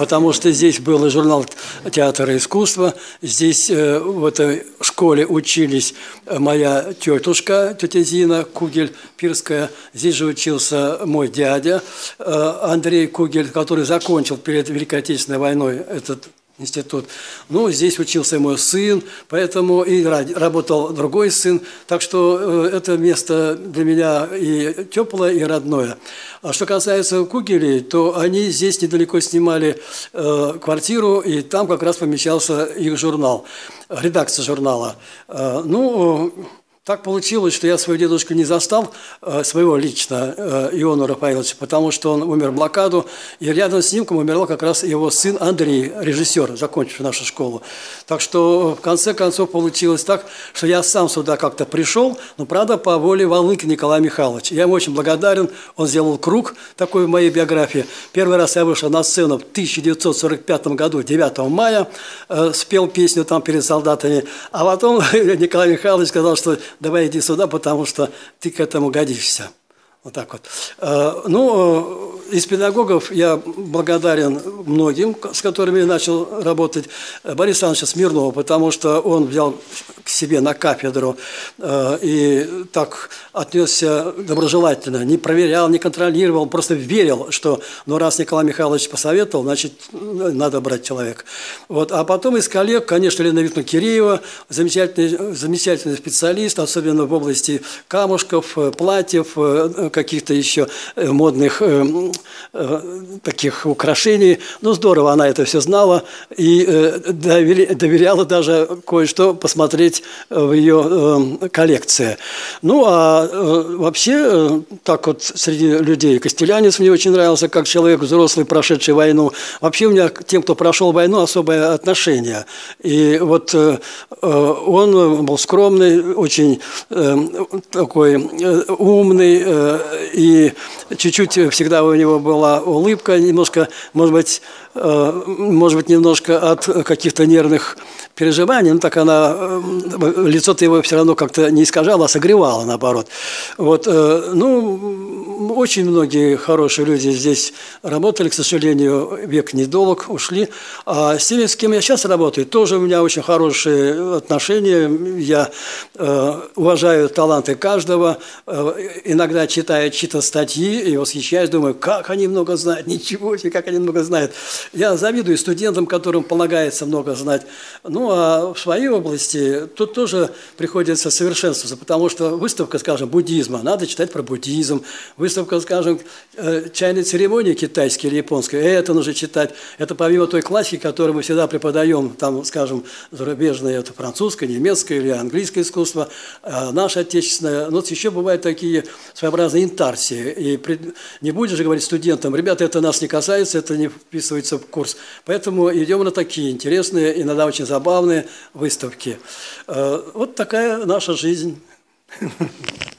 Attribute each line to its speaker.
Speaker 1: потому что здесь был журнал театра искусства, здесь э, в этой школе учились моя тетушка, тетя Зина Кугель Пирская, здесь же учился мой дядя э, Андрей Кугель, который закончил перед Великой Отечественной войной этот институт. Ну, здесь учился мой сын, поэтому и работал другой сын. Так что э, это место для меня и теплое, и родное. А что касается Кугелей, то они здесь недалеко снимали э, квартиру, и там как раз помещался их журнал, редакция журнала. Э, ну, так получилось, что я свою дедушку не застал, э, своего лично, э, Иона Рафаиловича, потому что он умер в блокаду, и рядом с ним умерла как раз его сын Андрей, режиссер, закончивший нашу школу. Так что в конце концов получилось так, что я сам сюда как-то пришел, но, правда, по воле Волынки Николая Михайловича. Я ему очень благодарен, он сделал круг такой в моей биографии. Первый раз я вышел на сцену в 1945 году, 9 мая, э, спел песню там перед солдатами, а потом Николай Михайлович сказал, что давай иди сюда, потому что ты к этому годишься. Вот так вот. Э, ну, из педагогов я благодарен многим, с которыми я начал работать. Борис Ивановича Смирнова, потому что он взял к себе на кафедру э, и так отнесся доброжелательно, не проверял, не контролировал, просто верил, что ну раз Николай Михайлович посоветовал, значит, надо брать человека. Вот. А потом из коллег, конечно, Лена Викторовна Киреева, замечательный, замечательный специалист, особенно в области камушков, платьев, каких-то еще модных таких украшений. Ну, здорово она это все знала и доверяла даже кое-что посмотреть в ее коллекции. Ну, а э, вообще, э, так вот, среди людей, Костелянец мне очень нравился, как человек взрослый, прошедший войну. Вообще у меня к тем, кто прошел войну, особое отношение. И вот э, он был скромный, очень такой умный, и чуть-чуть всегда у него была улыбка, немножко, может быть, может быть, немножко от каких-то нервных переживаний, ну так она, лицо-то его все равно как-то не искажало, а согревало, наоборот. Вот, э, ну, очень многие хорошие люди здесь работали, к сожалению, век недолг, ушли. А с теми, с кем я сейчас работаю, тоже у меня очень хорошие отношения. Я э, уважаю таланты каждого. Э, иногда читаю чьи-то статьи и восхищаюсь, думаю, как они много знают, ничего себе, как они много знают. Я завидую студентам, которым полагается много знать. Ну, а в своей области тут тоже приходится совершенствоваться, потому что выставка, скажем, буддизма, надо читать про буддизм. Выставка, скажем, э, чайной церемонии китайской или японской, это нужно читать. Это помимо той классики, которую мы всегда преподаем, там, скажем, зарубежное, это французское, немецкое или английское искусство, э, наше отечественное. Но еще бывают такие своеобразные интарсии. И не будешь же говорить студентам, ребята, это нас не касается, это не вписывается в курс. Поэтому идем на такие интересные, иногда очень забавные выставки. Э, вот такая наша жизнь.